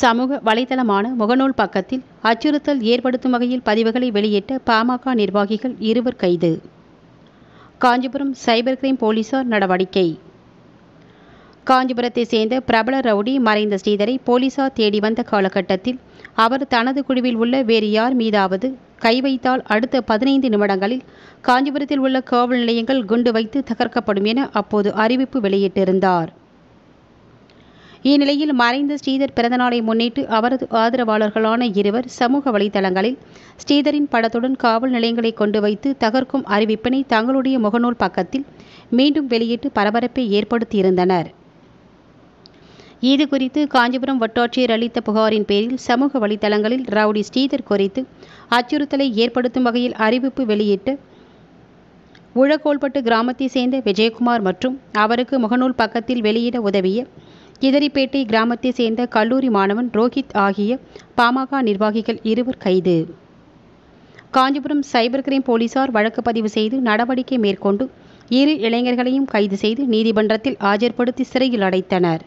சமூக வலைதளமான முகநூல் பக்கத்தில் அச்சுறுத்தல் ஏற்படுத்தும் வகையில் பதிவுகளை வெளியிட்ட பாமக நிர்வாகிகள் இருவர் கைது. காஞ்சிபுரம் சைபர் கிரைம் போலீசார் நடவடிக்கை. காஞ்சிபுரத்தை சேர்ந்த பிரபல ரவுடி மறைந்த ஸ்ரீதரை போலீசார் தேடி வந்த காலகட்டத்தில் அவர் தனது குழுவில் உள்ள வேறு யார் மீதாவது கை வைத்தால் அடுத்த பதினைந்து நிமிடங்களில் காஞ்சிபுரத்தில் உள்ள காவல் நிலையங்கள் குண்டு வைத்து தகர்க்கப்படும் என அப்போது அறிவிப்பு வெளியிட்டிருந்தார். இந்நிலையில் மறைந்த ஸ்ரீதர் பிறந்தநாளை முன்னிட்டு அவரது ஆதரவாளர்களான இருவர் சமூக வலைதளங்களில் ஸ்ரீதரின் படத்துடன் காவல் நிலையங்களை கொண்டு வைத்து தகர்க்கும் அறிவிப்பினை தங்களுடைய முகநூல் பக்கத்தில் மீண்டும் வெளியிட்டு பரபரப்பை ஏற்படுத்தியிருந்தனர். இது குறித்து காஞ்சிபுரம் வட்டாட்சியர் அளித்த புகாரின் பேரில் சமூக வலைதளங்களில் ரவுடி ஸ்ரீதர் குறித்து அச்சுறுத்தலை ஏற்படுத்தும் வகையில் அறிவிப்பு வெளியிட்டு உழக்கோல்பட்டு கிராமத்தை சேர்ந்த விஜயகுமார் மற்றும் அவருக்கு முகநூல் பக்கத்தில் வெளியிட உதவிய கிதரிப்பேட்டை கிராமத்தை சேர்ந்த கல்லூரி மாணவன் ரோஹித் ஆகிய பாமக நிர்வாகிகள் இருவர் கைது. காஞ்சிபுரம் சைபர் கிரைம் போலீசார் வழக்கு பதிவு செய்து நடவடிக்கை மேற்கொண்டு இரு இளைஞர்களையும் கைது செய்து நீதிமன்றத்தில் ஆஜர்படுத்தி சிறையில் அடைத்தனர்.